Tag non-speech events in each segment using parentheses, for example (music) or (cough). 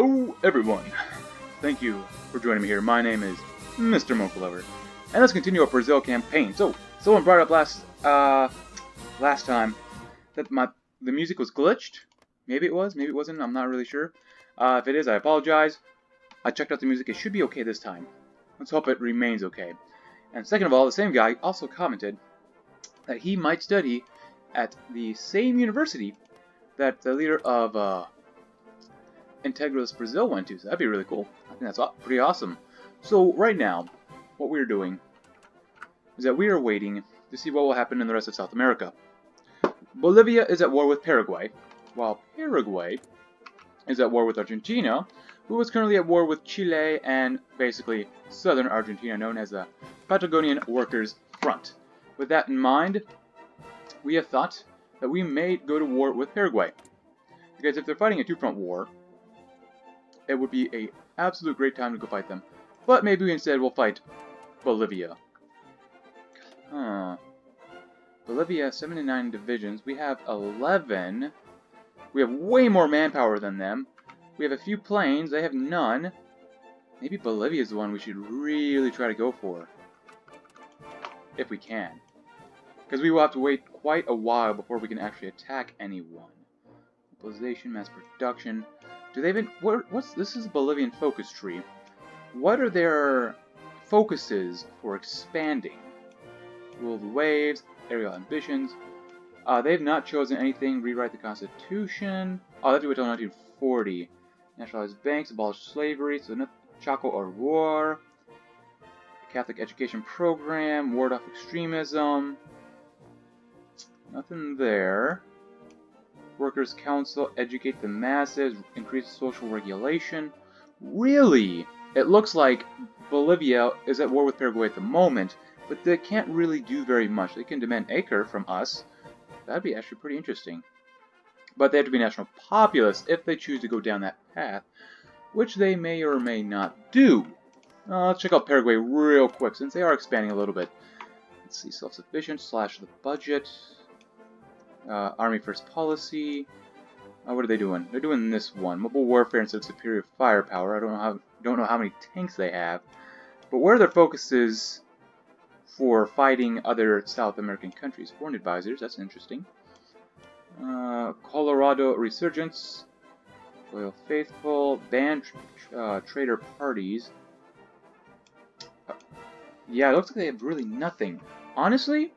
Hello, everyone. Thank you for joining me here. My name is Mr. Mocha Lover, and let's continue our Brazil campaign. So, someone brought up last uh last time that my the music was glitched. Maybe it was, maybe it wasn't. I'm not really sure. Uh, if it is, I apologize. I checked out the music. It should be okay this time. Let's hope it remains okay. And second of all, the same guy also commented that he might study at the same university that the leader of uh, Integris Brazil went to. So that'd be really cool. I think that's pretty awesome. So right now, what we're doing is that we are waiting to see what will happen in the rest of South America. Bolivia is at war with Paraguay, while Paraguay is at war with Argentina, who is currently at war with Chile and basically southern Argentina, known as the Patagonian Workers' Front. With that in mind, we have thought that we may go to war with Paraguay. Because if they're fighting a two-front war, it would be a absolute great time to go fight them. But maybe instead we'll fight Bolivia. Huh. Bolivia, 79 divisions. We have 11. We have way more manpower than them. We have a few planes. They have none. Maybe Bolivia is the one we should really try to go for. If we can. Because we will have to wait quite a while before we can actually attack anyone. Mobilization, mass production. Do they even... What, what's This is a Bolivian focus tree. What are their focuses for expanding? Rule of the waves, aerial ambitions. Uh, they've not chosen anything. Rewrite the Constitution. Oh, that's until 1940. Nationalize banks, abolish slavery, so no Chaco or war. Catholic education program, ward off extremism. Nothing there. Workers' Council, educate the masses, increase social regulation. Really? It looks like Bolivia is at war with Paraguay at the moment, but they can't really do very much. They can demand Acre from us. That'd be actually pretty interesting. But they have to be national populace if they choose to go down that path, which they may or may not do. Uh, let's check out Paraguay real quick, since they are expanding a little bit. Let's see, self-sufficient, slash the budget, uh, Army First Policy. Uh, what are they doing? They're doing this one. Mobile warfare instead of superior firepower. I don't know how don't know how many tanks they have. But where their focus is for fighting other South American countries. Foreign advisors, that's interesting. Uh, Colorado Resurgence. Loyal Faithful. Ban uh, trader parties. Uh, yeah, it looks like they have really nothing. Honestly,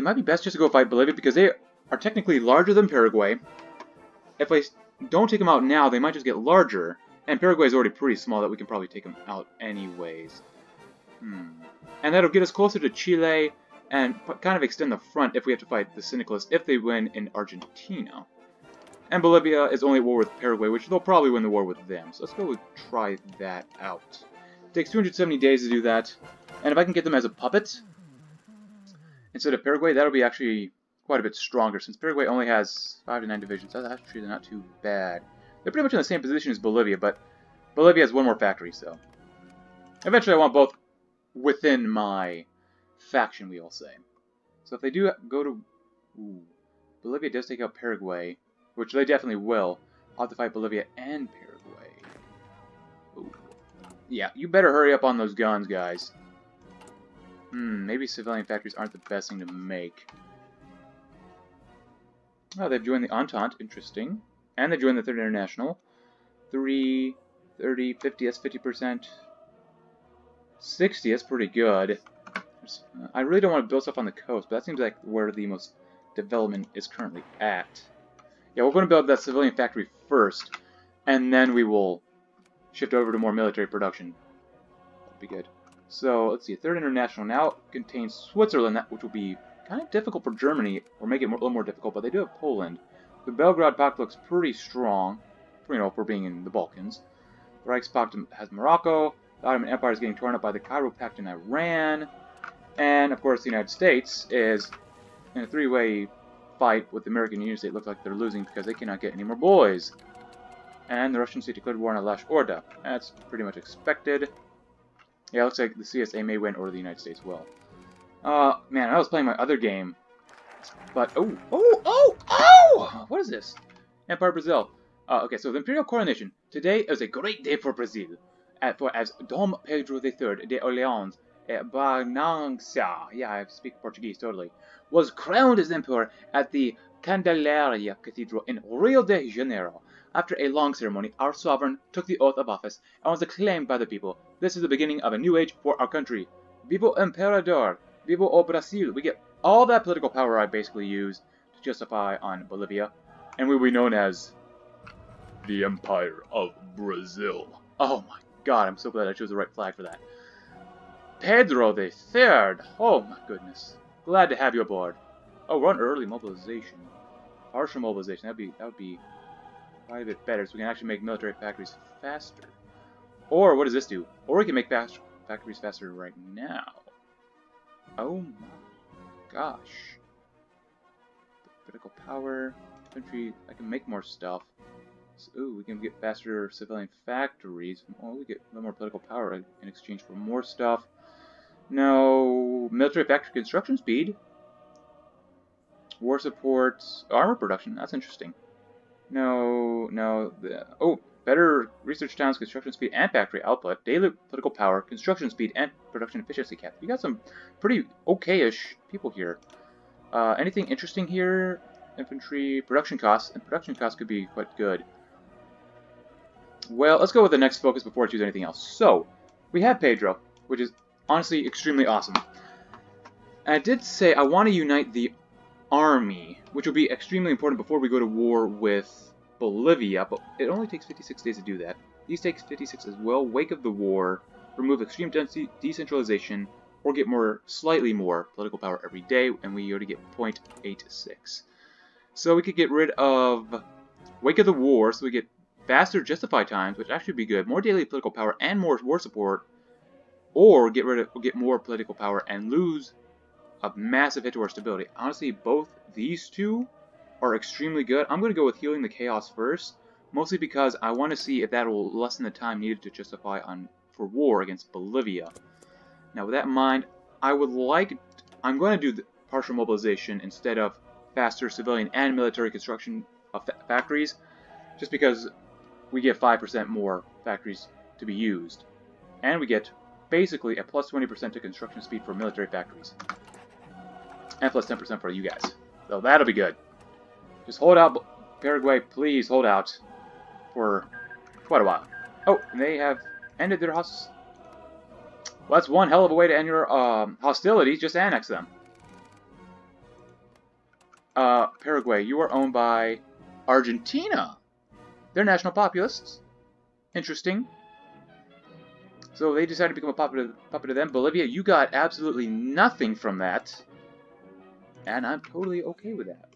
it might be best just to go fight Bolivia because they are technically larger than Paraguay. If I don't take them out now, they might just get larger. And Paraguay is already pretty small that we can probably take them out anyways. Hmm. And that'll get us closer to Chile and kind of extend the front if we have to fight the Syndicalists if they win in Argentina. And Bolivia is only at war with Paraguay, which they'll probably win the war with them. So let's go try that out. It takes 270 days to do that. And if I can get them as a puppet, instead of Paraguay, that'll be actually quite a bit stronger, since Paraguay only has 5 to 9 divisions. That's actually not too bad. They're pretty much in the same position as Bolivia, but Bolivia has one more factory, so... Eventually I want both within my faction, we all say. So if they do go to... Ooh, Bolivia does take out Paraguay, which they definitely will. I'll have to fight Bolivia and Paraguay. Ooh. Yeah, you better hurry up on those guns, guys. Hmm, maybe civilian factories aren't the best thing to make. Oh, they've joined the Entente. Interesting. And they joined the Third International. 3, 30, 50, that's 50%. 60, that's pretty good. I really don't want to build stuff on the coast, but that seems like where the most development is currently at. Yeah, we're going to build that civilian factory first, and then we will shift over to more military production. That'd be good. So, let's see, Third International now contains Switzerland, which will be kind of difficult for Germany, or make it a little more difficult, but they do have Poland. The Belgrade Pact looks pretty strong, you know, for being in the Balkans. The Reichspakt has Morocco, the Ottoman Empire is getting torn up by the Cairo Pact in Iran, and, of course, the United States is in a three-way fight with the American Union State. Looks like they're losing because they cannot get any more boys. And the Russian state declared war on Alash Orda. That's pretty much expected. Yeah, looks like the CSA may win or the United States will. Uh, man, I was playing my other game. But, oh, oh, oh, oh! What is this? Empire Brazil. Uh, okay, so the imperial coronation. Today is a great day for Brazil, uh, for as Dom Pedro III de Orleans uh, Barnança, yeah, I speak Portuguese totally, was crowned as emperor at the Candelaria Cathedral in Rio de Janeiro. After a long ceremony, our sovereign took the oath of office and was acclaimed by the people. This is the beginning of a new age for our country. Vivo Imperador! Vivo o Brasil! We get all that political power I basically use to justify on Bolivia, and we will be known as the Empire of Brazil. Oh my god, I'm so glad I chose the right flag for that. Pedro the Third! Oh my goodness. Glad to have you aboard. Oh, we're on early mobilization. Partial mobilization, that'd be that would be quite a bit better, so we can actually make military factories faster. Or, what does this do? Or we can make factories faster right now. Oh my gosh. Critical power, infantry, I can make more stuff. So, ooh, we can get faster civilian factories. Oh, we get more political power in exchange for more stuff. No, military factory construction speed. War support, armor production, that's interesting. No, no. The, oh, better research towns, construction speed, and factory output, daily political power, construction speed, and production efficiency cap. You got some pretty okay-ish people here. Uh, anything interesting here? Infantry, production costs, and production costs could be quite good. Well, let's go with the next focus before I choose anything else. So, we have Pedro, which is honestly extremely awesome. And I did say I want to unite the army, which will be extremely important before we go to war with Bolivia, but it only takes 56 days to do that. These takes 56 as well. Wake of the war, remove extreme density, decentralization, or get more, slightly more political power every day, and we already get 0.86. So we could get rid of Wake of the War, so we get faster justify times, which actually would be good, more daily political power, and more war support, or get rid of get more political power and lose a massive hit to our stability. Honestly, both these two are extremely good. I'm going to go with Healing the Chaos first, mostly because I want to see if that will lessen the time needed to justify on for war against Bolivia. Now, with that in mind, I would like... I'm going to do the partial mobilization instead of faster civilian and military construction of fa factories, just because we get 5% more factories to be used. And we get basically a plus 20% to construction speed for military factories and plus 10% for you guys. So that'll be good. Just hold out, Paraguay, please hold out for quite a while. Oh, they have ended their hosts. Well, that's one hell of a way to end your um, hostilities. Just annex them. Uh, Paraguay, you are owned by Argentina. They're national populists. Interesting. So they decided to become a puppet, puppet to them. Bolivia, you got absolutely nothing from that. And I'm totally okay with that.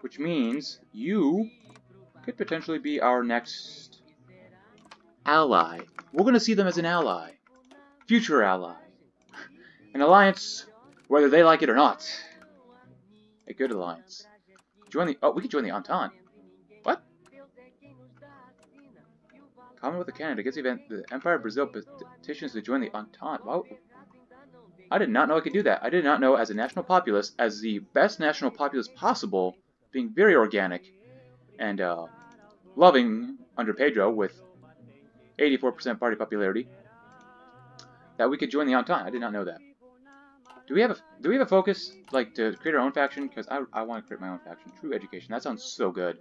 Which means you could potentially be our next ally. We're going to see them as an ally. Future ally. An alliance, whether they like it or not. A good alliance. Join the... Oh, we could join the Entente. What? Commonwealth of Canada gets the event. The Empire of Brazil petitions to join the Entente. Wow. I did not know I could do that. I did not know as a national populist, as the best national populist possible, being very organic and uh, loving under Pedro with 84% party popularity, that we could join the Entente. I did not know that. Do we have a do we have a focus like to create our own faction? Because I I want to create my own faction. True education. That sounds so good.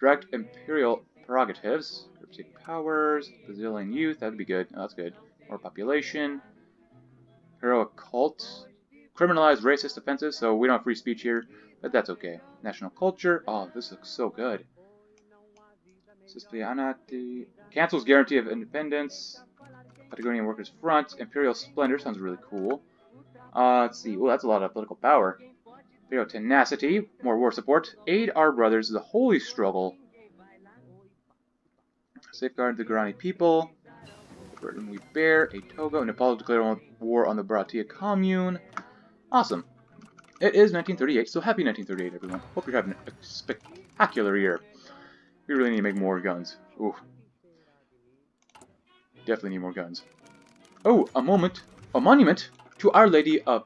Direct imperial prerogatives, state powers, Brazilian youth. That'd be good. Oh, that's good. More population heroic cult, criminalized racist offenses, so we don't have free speech here, but that's okay. National culture, oh, this looks so good. Sicilianati, cancels guarantee of independence, Patagonian Workers Front, Imperial Splendor, sounds really cool. Uh, let's see, well, that's a lot of political power. Imperial Tenacity, more war support, aid our brothers, the holy struggle, safeguard the Guarani people, burden we bear, a toga, Nepal declared war on the Bharatiya commune. Awesome. It is 1938, so happy 1938, everyone. Hope you're having a spectacular year. We really need to make more guns. Ooh. Definitely need more guns. Oh, a moment. A monument to Our Lady of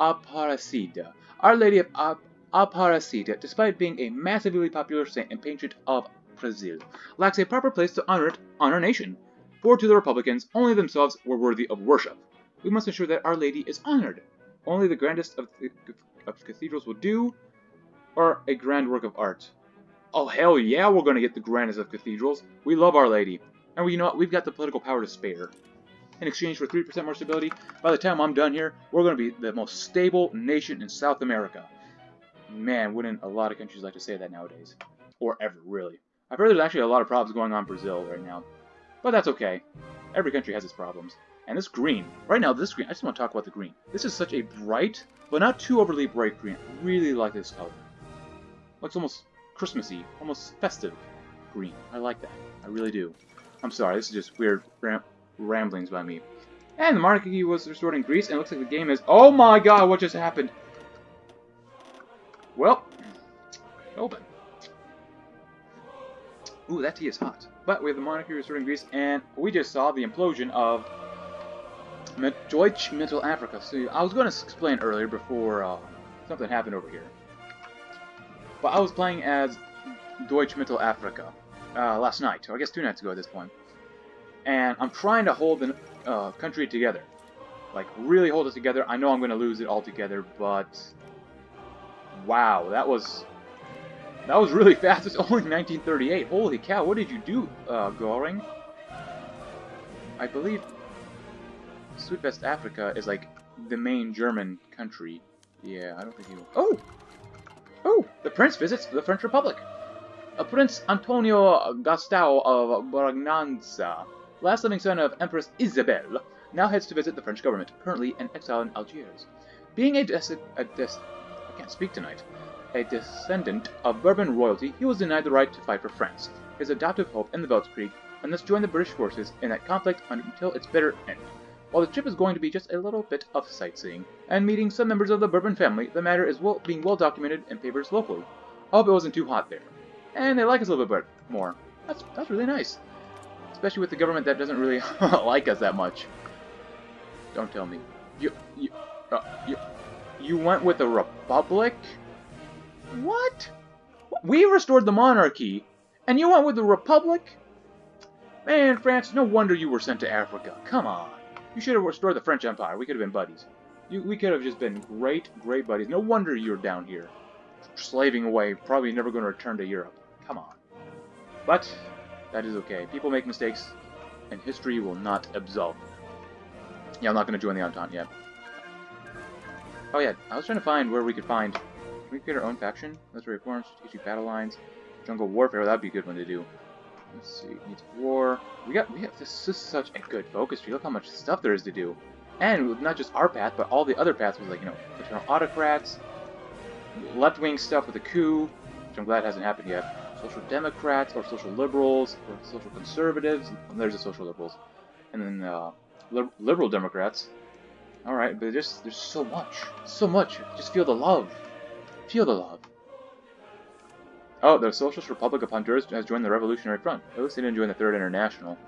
Aparecida. Our Lady of Ap Aparecida, despite being a massively popular saint and patron of Brazil lacks a proper place to honor it on our nation. For to the Republicans, only themselves were worthy of worship. We must ensure that Our Lady is honored. Only the grandest of, the, of cathedrals will do, or a grand work of art. Oh, hell yeah, we're to get the grandest of cathedrals. We love Our Lady. And we, you know what? We've got the political power to spare. In exchange for 3% more stability, by the time I'm done here, we're to be the most stable nation in South America. Man, wouldn't a lot of countries like to say that nowadays? Or ever, really. I've heard there's actually a lot of problems going on in Brazil right now. But that's okay. Every country has its problems. And this green, right now this green, I just want to talk about the green. This is such a bright, but not too overly bright green. I really like this color. Looks almost Christmassy, almost festive green. I like that. I really do. I'm sorry, this is just weird ram ramblings by me. And the monarchy was restored in Greece, and it looks like the game is... Oh my god, what just happened? Well, open. Ooh, that tea is hot. But we have the monarchy restored in Greece, and we just saw the implosion of Deutsche Mittel Africa. So I was going to explain earlier before uh, something happened over here. But I was playing as Deutsche Mittel Africa uh, last night, or I guess two nights ago at this point. And I'm trying to hold the uh, country together. Like, really hold it together. I know I'm going to lose it altogether, but... Wow, that was... That was really (laughs) fast. It's only 1938. Holy cow, what did you do, uh, Goring? I believe West Africa is like the main German country. Yeah, I don't think he will. Oh! Oh! The prince visits the French Republic. A Prince Antonio Gastão of Braganza, last living son of Empress Isabelle, now heads to visit the French government, currently in exile in Algiers. Being a, des a des I can't speak tonight, a descendant of Bourbon royalty, he was denied the right to fight for France, his adoptive hope in the Blitzkrieg, and thus joined the British forces in that conflict until its bitter end. While the trip is going to be just a little bit of sightseeing and meeting some members of the Bourbon family, the matter is well, being well documented in papers locally. I hope it wasn't too hot there. And they like us a little bit more. That's, that's really nice. Especially with the government that doesn't really (laughs) like us that much. Don't tell me. You, you, uh, you, you went with the Republic? What? We restored the monarchy, and you went with the Republic? Man, France, no wonder you were sent to Africa. Come on. You should have restored the French Empire. We could have been buddies. You, we could have just been great, great buddies. No wonder you're down here, slaving away, probably never going to return to Europe. Come on. But, that is okay. People make mistakes, and history will not absolve. them. Yeah, I'm not going to join the Entente yet. Oh yeah, I was trying to find where we could find... Can we create our own faction? Military reforms, strategic battle lines, jungle warfare, that'd be a good one to do. Let's see, needs war. We got, we have, this is such a good focus tree. Look how much stuff there is to do. And not just our path, but all the other paths was like, you know, paternal autocrats, left-wing stuff with a coup, which I'm glad hasn't happened yet, social democrats, or social liberals, or social conservatives, there's the social liberals, and then uh, li liberal democrats. Alright, but there's, there's so much, so much, just feel the love, feel the love. Oh, the Socialist Republic of Honduras has joined the Revolutionary Front. At least they didn't join the Third International.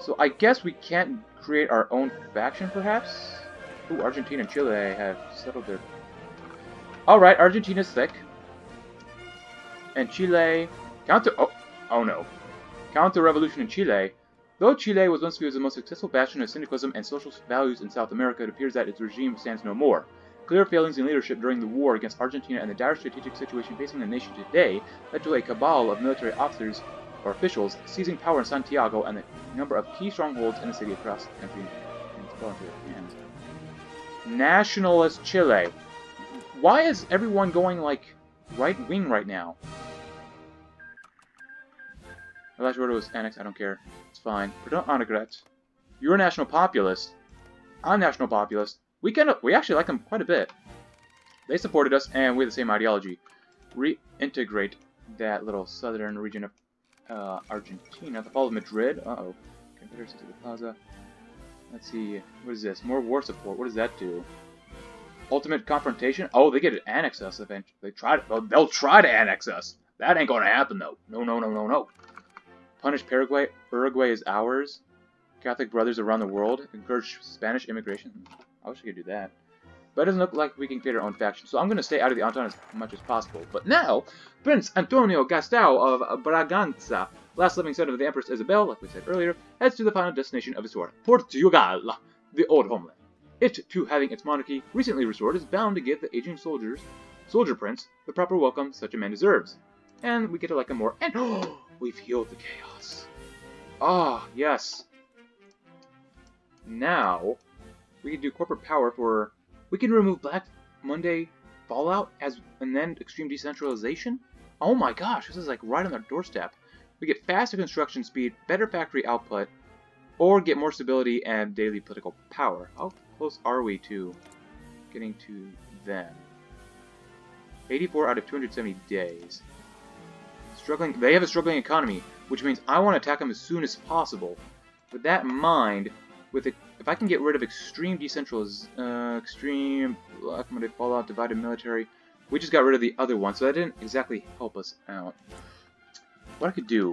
So I guess we can't create our own faction, perhaps? Ooh, Argentina and Chile have settled their... Alright, Argentina's thick. And Chile... Counter... Oh, oh no. Counter-revolution in Chile. Though Chile was once viewed as the most successful bastion of syndicalism and social values in South America, it appears that its regime stands no more. Clear failings in leadership during the war against Argentina and the dire strategic situation facing the nation today led to a cabal of military officers or officials seizing power in Santiago and a number of key strongholds in the city across the country hands. Nationalist Chile. Why is everyone going like right wing right now? Elijah Roto was annexed, I don't care. It's fine. Don't autocrat. You're a national populist. I'm national populist. We kind of, we actually like them quite a bit. They supported us, and we have the same ideology. Reintegrate that little southern region of uh, Argentina. The fall of Madrid. Uh-oh. Confederacy to the Plaza. Let's see. What is this? More war support. What does that do? Ultimate confrontation? Oh, they get to annex us eventually. They try to, they'll try to annex us. That ain't gonna happen, though. No, no, no, no, no. Punish Paraguay. Uruguay is ours. Catholic brothers around the world. Encourage Spanish immigration. I wish I could do that. but it doesn't look like we can create our own faction, so I'm going to stay out of the Entente as much as possible. But now, Prince Antonio Gastão of Braganza, last living son of the Empress Isabel, like we said earlier, heads to the final destination of his tour, Portugal, the old homeland. It, too having its monarchy recently restored, is bound to give the aging soldiers, soldier prince, the proper welcome such a man deserves. And we get to like him more, and (gasps) oh, we've healed the chaos. Ah, yes. Now, we can do corporate power for... We can remove Black Monday Fallout as and then Extreme Decentralization? Oh my gosh, this is like right on our doorstep. We get faster construction speed, better factory output, or get more stability and daily political power. How close are we to getting to them? 84 out of 270 days. Struggling. They have a struggling economy, which means I want to attack them as soon as possible. With that in mind, with it, if I can get rid of extreme decentralization, uh, extreme Black Fallout, divided military, we just got rid of the other one, so that didn't exactly help us out. What I could do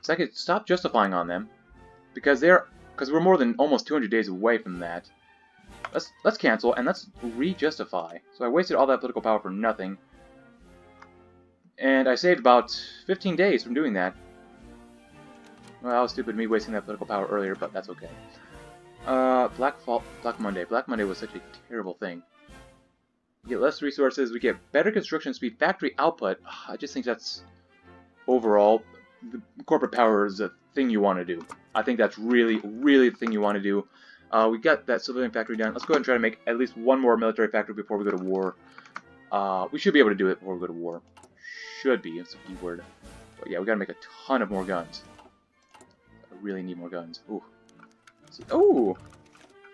is I could stop justifying on them, because they're because we're more than almost 200 days away from that. Let's let's cancel and let's re-justify. So I wasted all that political power for nothing. And I saved about 15 days from doing that. Well, that was stupid me wasting that political power earlier, but that's okay. Uh, Black Fault, Black Monday. Black Monday was such a terrible thing. We get less resources, we get better construction speed, factory output. I just think that's, overall, the corporate power is a thing you want to do. I think that's really, really the thing you want to do. Uh, we got that civilian factory done. Let's go ahead and try to make at least one more military factory before we go to war. Uh, we should be able to do it before we go to war. Should be, it's a key word. But yeah, we gotta make a ton of more guns. Really need more guns. Ooh. Ooh!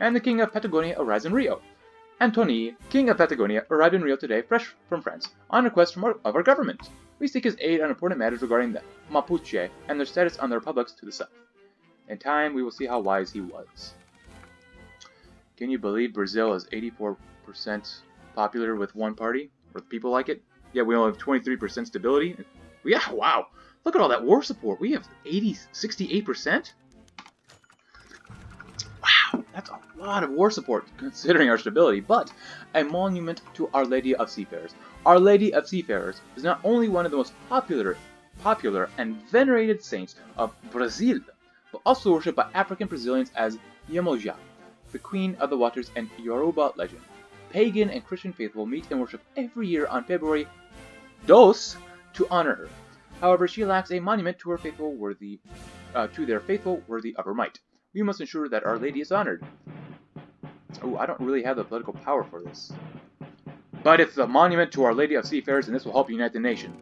And the King of Patagonia arrives in Rio. Antoni, King of Patagonia, arrived in Rio today, fresh from France, on request from our, of our government. We seek his aid on important matters regarding the Mapuche and their status on the republics to the south. In time, we will see how wise he was. Can you believe Brazil is 84% popular with one party? Or people like it? Yeah, we only have 23% stability. Yeah, wow. Look at all that war support. We have 80, 68%? Wow, that's a lot of war support considering our stability, but a monument to Our Lady of Seafarers. Our Lady of Seafarers is not only one of the most popular, popular and venerated saints of Brazil, but also worshipped by African Brazilians as Yemoja, the Queen of the Waters and Yoruba legend. Pagan and Christian faithful meet and worship every year on February dos to honor her. However, she lacks a monument to her faithful worthy uh, to their faithful worthy of her might. We must ensure that Our Lady is honored. Oh, I don't really have the political power for this. But it's a monument to Our Lady of Seafarers, and this will help unite the nation.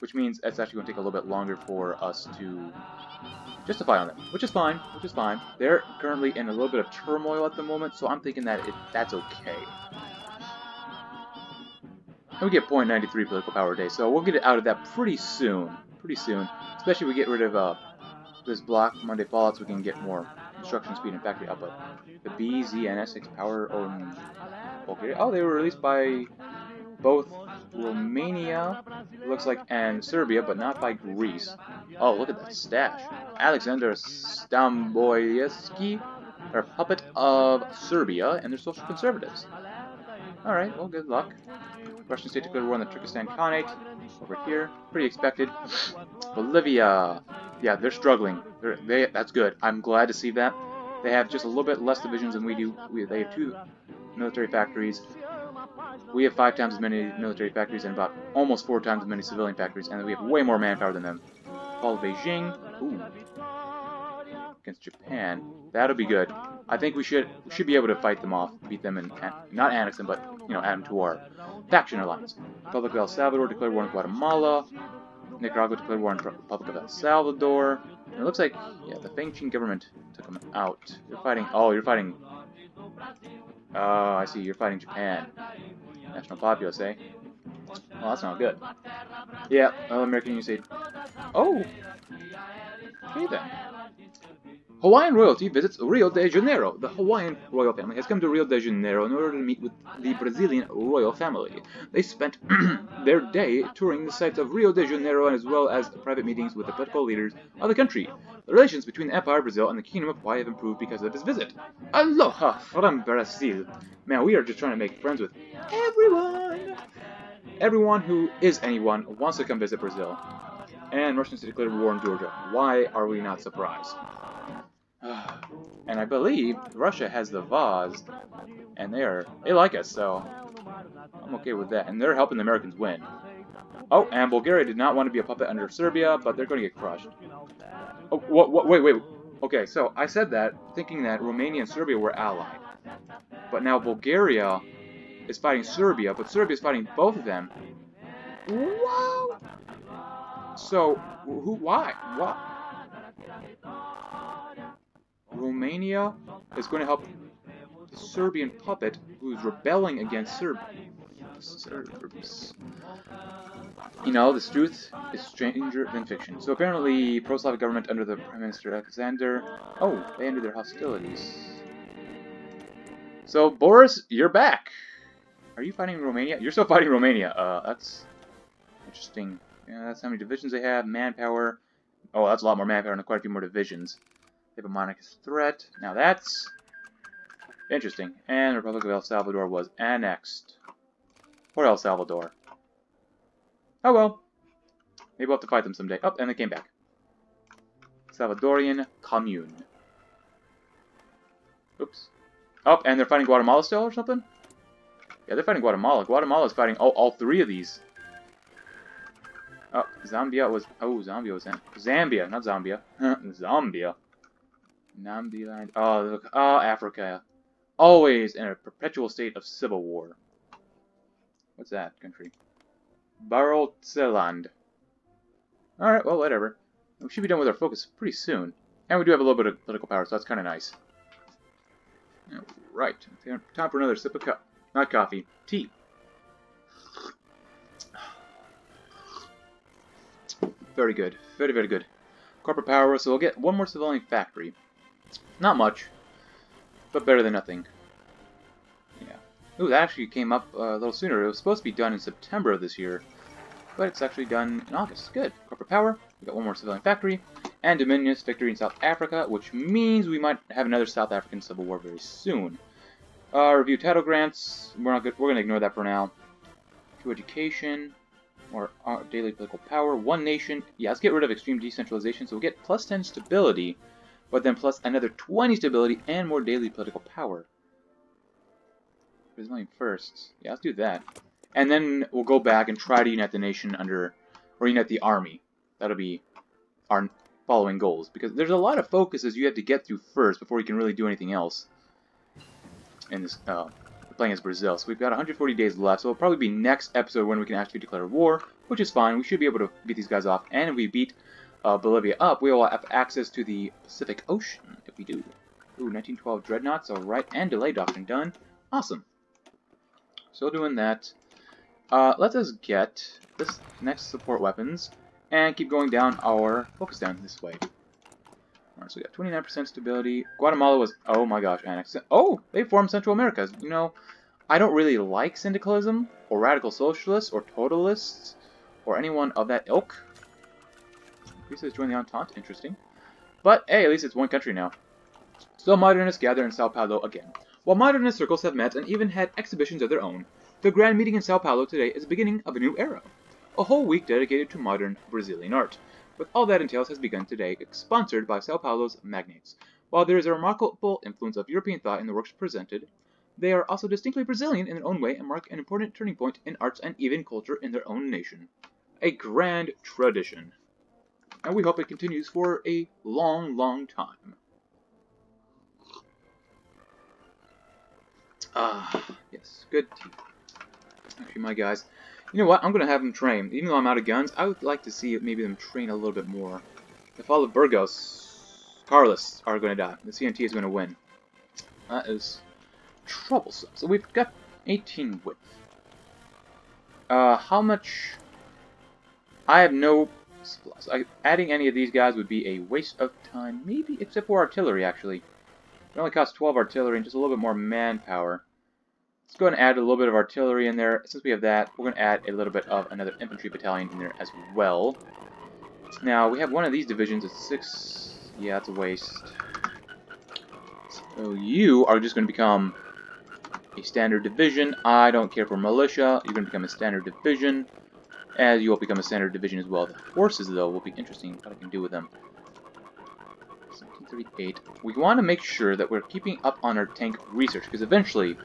Which means it's actually going to take a little bit longer for us to justify on them, which is fine, which is fine. They're currently in a little bit of turmoil at the moment, so I'm thinking that it, that's okay. And we get 0.93 political power a day, so we'll get it out of that pretty soon. Pretty soon. Especially if we get rid of uh, this block Monday Fallout so we can get more construction speed and factory output. The BZNS6 power um, okay. Oh, they were released by both Romania, looks like, and Serbia, but not by Greece. Oh, look at that stash. Alexander Stamboliyski, a puppet of Serbia, and they're social conservatives. Alright, well, good luck. Russian state declared war on the Turkestan Khanate. Over here. Pretty expected. Bolivia. Yeah, they're struggling. They're, they, that's good. I'm glad to see that. They have just a little bit less divisions than we do. We, they have two military factories. We have five times as many military factories and about almost four times as many civilian factories, and we have way more manpower than them. Fall Beijing. Ooh. Against Japan. That'll be good. I think we should we should be able to fight them off, beat them, and not annex them, but you know, add them to our faction alliance. Republic of El Salvador declared war on Guatemala. Nicaragua declared war on Republic of El Salvador. And it looks like, yeah, the Fengtian government took them out. You're fighting. Oh, you're fighting. Oh, I see. You're fighting Japan. National Populace, eh? Well, that's not good. Yeah, American Union say, oh, okay then. Hawaiian royalty visits Rio de Janeiro. The Hawaiian royal family has come to Rio de Janeiro in order to meet with the Brazilian royal family. They spent (clears throat) their day touring the sites of Rio de Janeiro as well as private meetings with the political leaders of the country. The relations between the Empire of Brazil and the Kingdom of Hawaii have improved because of this visit. Aloha from Brazil. Man, we are just trying to make friends with everyone. Everyone who is anyone wants to come visit Brazil. And Russians declared war on Georgia. Why are we not surprised? And I believe Russia has the Vaz, and they are they like us, so I'm okay with that. And they're helping the Americans win. Oh, and Bulgaria did not want to be a puppet under Serbia, but they're going to get crushed. Oh, what, what, wait, wait. Okay, so I said that thinking that Romania and Serbia were allied. But now Bulgaria is fighting Serbia, but Serbia is fighting both of them. Wow! So, who, why? What? Romania is going to help the Serbian puppet who's rebelling against Serb Serbs. You know, the truth is stranger than fiction. So apparently, pro-Slavic government under the Prime Minister Alexander... Oh, they ended their hostilities. So, Boris, you're back! Are you fighting Romania? You're still fighting Romania. Uh, that's interesting. Yeah, that's how many divisions they have. Manpower. Oh, that's a lot more manpower and quite a few more divisions. Have threat. Now that's interesting. And the Republic of El Salvador was annexed. Or El Salvador. Oh well. Maybe we'll have to fight them someday. Oh, and they came back. Salvadorian Commune. Oops. Oh, and they're fighting Guatemala still or something? Yeah, they're fighting Guatemala. Guatemala's fighting all, all three of these. Oh, Zambia was... Oh, Zambia was in... Zambia, not Zambia. (laughs) Zambia. Nambiland. Oh, look. Oh, Africa. Always in a perpetual state of civil war. What's that country? Barotseland. Alright, well, whatever. We should be done with our focus pretty soon. And we do have a little bit of political power, so that's kind of nice. Right. Time for another sip of cup. Not coffee. Tea. Very good. Very, very good. Corporate power, so we'll get one more civilian factory. Not much, but better than nothing. Yeah. Ooh, that actually came up uh, a little sooner. It was supposed to be done in September of this year, but it's actually done in August. Good. Corporate power. We got one more civilian factory, and Dominionist victory in South Africa, which means we might have another South African civil war very soon. Uh, review title grants. We're not good. We're gonna ignore that for now. To education or uh, daily political power. One nation. Yeah, let's get rid of extreme decentralization. So we'll get plus 10 stability but then plus another 20 stability and more daily political power. Brazilian first. Yeah, let's do that. And then we'll go back and try to unite the nation under, or unite the army. That'll be our following goals. Because there's a lot of focuses you have to get through first before you can really do anything else. In this, uh, playing as Brazil. So we've got 140 days left, so it'll probably be next episode when we can actually declare war, which is fine. We should be able to beat these guys off, and we beat uh, Bolivia up, we will have access to the Pacific Ocean if we do. Ooh, 1912 Dreadnoughts, alright, and Delay Doctrine done. Awesome. Still doing that. Uh, let us get this next support weapons and keep going down our focus down this way. Alright, so we got 29% stability. Guatemala was, oh my gosh, annexed. Oh, they formed Central America. You know, I don't really like syndicalism or radical socialists or totalists or anyone of that ilk. Greece has joined the Entente. Interesting. But, hey, at least it's one country now. So modernists gather in Sao Paulo again. While modernist circles have met and even had exhibitions of their own, the grand meeting in Sao Paulo today is the beginning of a new era. A whole week dedicated to modern Brazilian art. With all that entails has begun today, sponsored by Sao Paulo's magnates. While there is a remarkable influence of European thought in the works presented, they are also distinctly Brazilian in their own way and mark an important turning point in arts and even culture in their own nation. A grand tradition and we hope it continues for a long, long time. Ah, yes, good. Actually, my guys, you know what? I'm going to have them train. Even though I'm out of guns, I would like to see maybe them train a little bit more. If all of Burgos, Carlos are going to die, the CNT is going to win. That is troublesome. So we've got 18 width. Uh, how much... I have no I, adding any of these guys would be a waste of time, maybe, except for artillery, actually. It only costs 12 artillery and just a little bit more manpower. Let's go and add a little bit of artillery in there. Since we have that, we're going to add a little bit of another infantry battalion in there as well. Now, we have one of these divisions at 6... Yeah, that's a waste. So you are just going to become a standard division. I don't care for militia. You're going to become a standard division. As you will become a standard division as well. The horses, though, will be interesting. What I can do with them. 1738. We want to make sure that we're keeping up on our tank research, because eventually,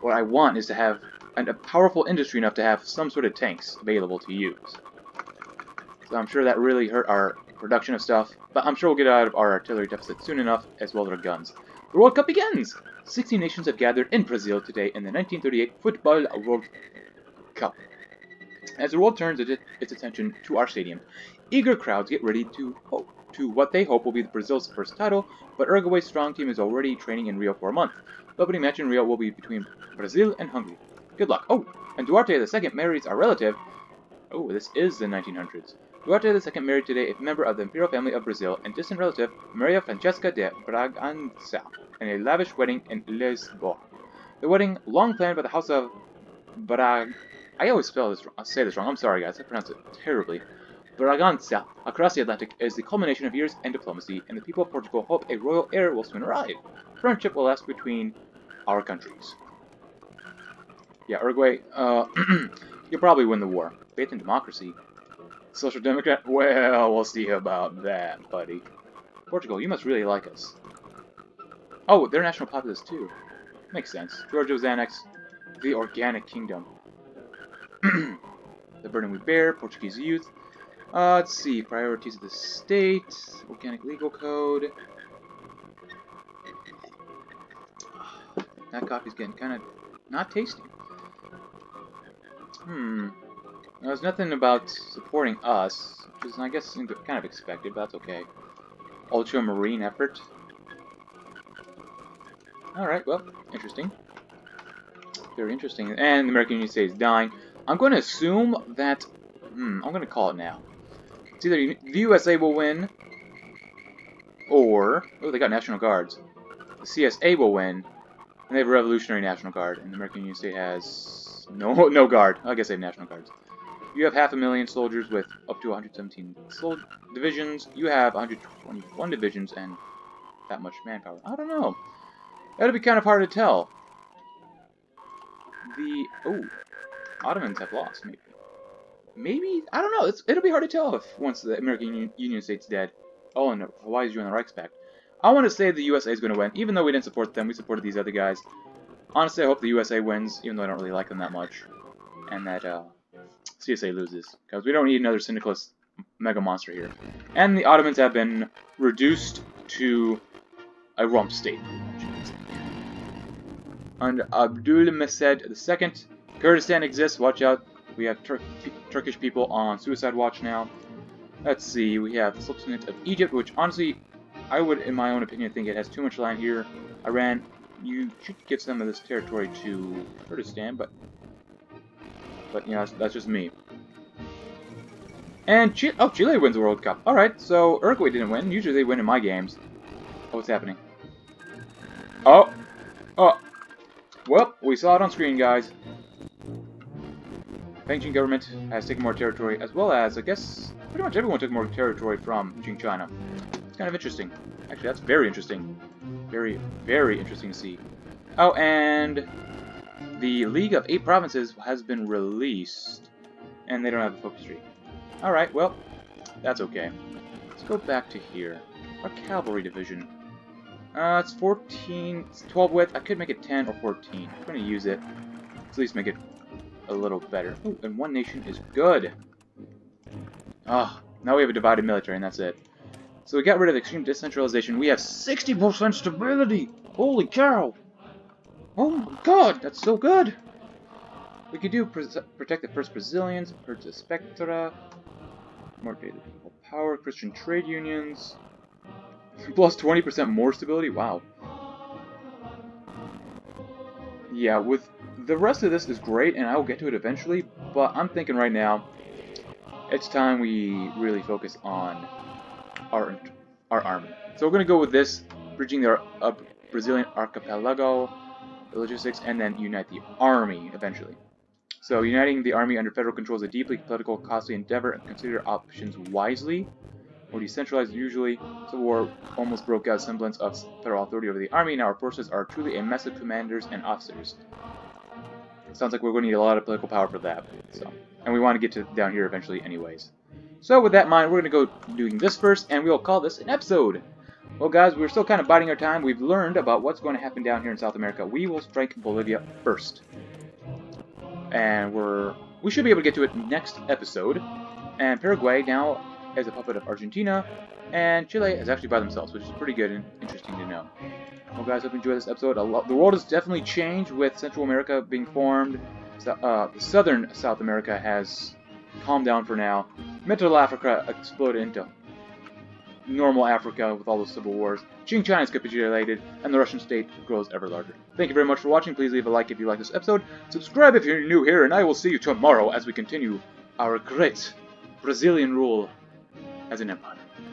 what I want is to have a powerful industry enough to have some sort of tanks available to use. So I'm sure that really hurt our production of stuff, but I'm sure we'll get out of our artillery deficit soon enough, as well as our guns. The World Cup begins! 60 nations have gathered in Brazil today in the 1938 Football World Cup. As the world turns its attention to our stadium, eager crowds get ready to hope to what they hope will be Brazil's first title, but Uruguay's strong team is already training in Rio for a month. The opening match in Rio will be between Brazil and Hungary. Good luck. Oh, and Duarte II marries our relative. Oh, this is the 1900s. Duarte II married today a member of the imperial family of Brazil and distant relative Maria Francesca de Bragança in a lavish wedding in Lisboa. The wedding, long planned by the House of Brag... I always spell this wrong. say this wrong. I'm sorry, guys. I pronounce it terribly. Bragança, across the Atlantic, is the culmination of years and diplomacy, and the people of Portugal hope a royal heir will soon arrive. Friendship will last between our countries. Yeah, Uruguay, uh, (clears throat) you'll probably win the war. Faith in democracy. Social Democrat? (laughs) Well, we'll see about that, buddy. Portugal, you must really like us. Oh, they're national populace too. Makes sense. Georgia's annexed the Organic Kingdom. (clears throat) the burden we bear, Portuguese youth. Uh, let's see, priorities of the state, organic legal code. That coffee's getting kind of not tasty. Hmm. There's nothing about supporting us, which is, I guess, kind of expected, but that's okay. Ultramarine effort. Alright, well, interesting. Very interesting. And the American Union States dying. I'm going to assume that... Hmm, I'm going to call it now. It's either the USA will win, or... Oh, they got National Guards. The CSA will win, and they have a Revolutionary National Guard, and the American Union State has... No, (laughs) no guard. I guess they have National Guards. You have half a million soldiers with up to 117 divisions. You have 121 divisions and that much manpower. I don't know. That'd be kind of hard to tell. The... Oh. Ottomans have lost, maybe maybe I don't know. It's, it'll be hard to tell if once the American Union State's dead. Oh, and Hawaii's joining the Reichspakt. I want to say the USA is going to win, even though we didn't support them. We supported these other guys. Honestly, I hope the USA wins, even though I don't really like them that much, and that uh, CSA loses because we don't need another syndicalist mega monster here. And the Ottomans have been reduced to a rump state. Under Abdul Mehmed II, Kurdistan exists. Watch out. We have Tur Turkish people on suicide watch now. Let's see, we have the Sultanate of Egypt, which honestly, I would, in my own opinion, think it has too much land here. Iran, you should give some of this territory to Kurdistan, but, but you know, that's, that's just me. And oh, Chile wins the World Cup. All right, so Uruguay didn't win. Usually they win in my games. Oh, what's happening? Oh, oh. Well, we saw it on screen, guys. Beijing government has taken more territory, as well as, I guess, pretty much everyone took more territory from Qing China. It's kind of interesting. Actually, that's very interesting. Very, very interesting to see. Oh, and the League of Eight Provinces has been released, and they don't have a focus tree. Alright, well, that's okay. Let's go back to here. Our cavalry division. Uh, it's 14, it's 12 width. I could make it 10 or 14. I'm going to use it. Let's at least make it a little better. Ooh, and one nation is good. Ah, oh, now we have a divided military, and that's it. So we got rid of extreme decentralization. We have 60% stability! Holy cow! Oh my god, that's so good! We could do protect the first Brazilians, the Spectra, more data power, Christian trade unions, (laughs) plus 20% more stability, wow. Yeah, with the rest of this is great, and I will get to it eventually, but I'm thinking right now, it's time we really focus on our our army. So we're going to go with this, bridging the uh, Brazilian archipelago, the logistics, and then unite the army eventually. So uniting the army under federal control is a deeply political, costly endeavor, and consider options wisely or decentralized usually. Civil War almost broke out semblance of federal authority over the army. Now our forces are truly a mess of commanders and officers. Sounds like we're going to need a lot of political power for that. So, and we want to get to down here eventually, anyways. So with that in mind, we're going to go doing this first, and we'll call this an episode. Well, guys, we're still kind of biding our time. We've learned about what's going to happen down here in South America. We will strike Bolivia first, and we're we should be able to get to it next episode. And Paraguay now is a puppet of Argentina, and Chile is actually by themselves, which is pretty good and interesting to know. Well, guys, hope you enjoyed this episode. the world has definitely changed with Central America being formed. So, uh, southern South America has calmed down for now. Middle Africa exploded into normal Africa with all those civil wars. Qing China has capitulated, and the Russian state grows ever larger. Thank you very much for watching. Please leave a like if you like this episode. Subscribe if you're new here, and I will see you tomorrow as we continue our great Brazilian rule as an empire.